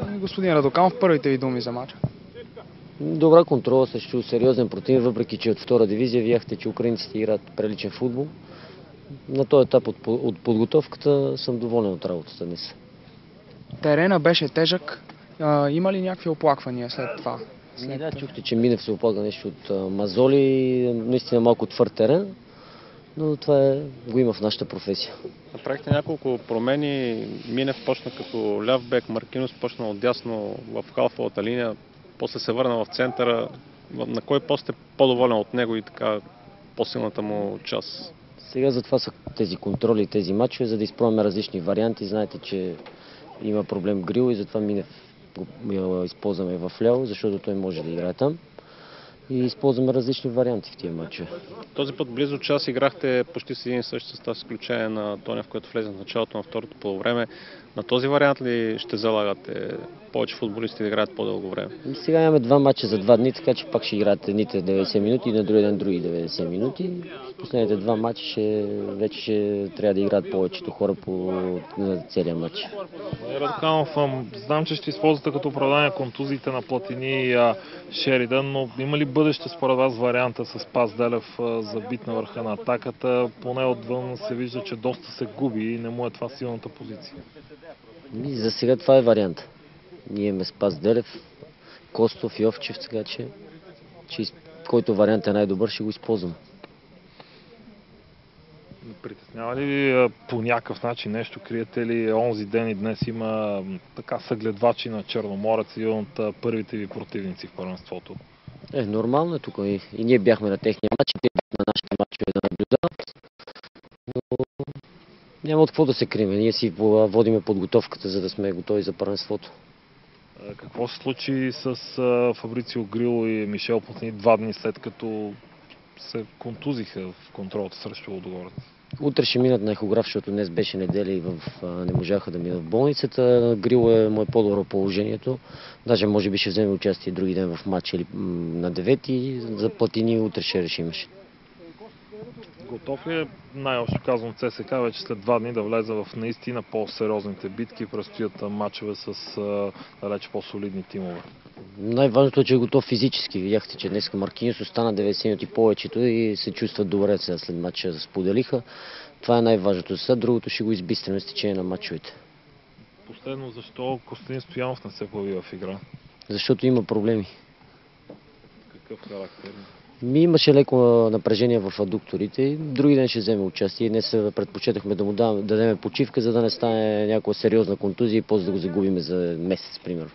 Ами, Господин Радоканов, първите ви думи за матча. Добра контрола срещу сериозен противник, въпреки че от втора дивизия видяхте, че украинците играят приличен футбол. На този етап от, от подготовката съм доволен от работата днес. Терена беше тежък. А, има ли някакви оплаквания след това? Не, да, чухте, че Минев се оплага нещо от мазоли, наистина малко твърд терен, но това е, го има в нашата професия. Направихте няколко промени. Минев почна като ляв бек, Маркинос почна отдясно в халфовата линия, после се върна в центъра. На кой пост сте по-доволен от него и така по-силната му част? Сега затова са тези контроли и тези матчове, за да изпробваме различни варианти. Знаете, че има проблем Грил и затова Минев го използваме в ляво, защото той може да играе там. И използваме различни варианти в тия матчове. Този път близо час играхте почти с един и същ състав, с изключение на Тонев, който влезе в началото на второто полувреме. На този вариант ли ще залагате повече футболисти да играят по-дълго време? Сега имаме два матча за два дни, така че пак ще играят едните 90 минути и на другия ден други 90 минути. Последните два матча ще, вече ще трябва да играят повечето хора по на целия матч. Радканов, знам, че ще използвате като оправдание контузиите на Платини и Шеридан, но има ли бъдеще според вас варианта с Пас Делев за бит на върха на атаката? Поне отвън се вижда, че доста се губи и не му е това силната позиция. И за сега това е вариант. Ние имаме Спас Делев, Костов, Йовчев, така че, че който вариант е най-добър, ще го използвам. Притеснява ли ви по някакъв начин нещо? Криете ли онзи ден и днес има така съгледвачи на Черноморец и от първите ви противници в първенството? Е, нормално е тук. И, и ние бяхме на техния матч, и те на нашите матчове да наблюдават. Но няма от какво да се криме. Ние си водиме подготовката, за да сме готови за първенството. Какво се случи с Фабрицио Грило и Мишел Платини два дни след като се контузиха в контролата срещу Лодогорец? Утре ще минат на ехограф, защото днес беше неделя и в, не можаха да минат в болницата. Грило е мое по-добро положението. Даже може би ще вземе участие други ден в матч или на 9 за Платини утре ще решим. Готов ли е, най-общо казвам ЦСК, вече след два дни да влезе в наистина по-сериозните битки, предстоят матчове с далеч по-солидни тимове? Най-важното е, че е готов физически. Видяхте, че днес Маркинис остана 90 минути повечето и се чувстват добре сега след матча споделиха. Това е най-важното. Сега другото ще го избистриме с течение на матчовете. Последно, защо Костадин Стоянов не се появи в игра? Защото има проблеми. Какъв характер? Ми имаше леко напрежение в адукторите. Други ден ще вземе участие. Днес предпочетахме да му дадем почивка, за да не стане някаква сериозна контузия и после да го загубиме за месец, примерно.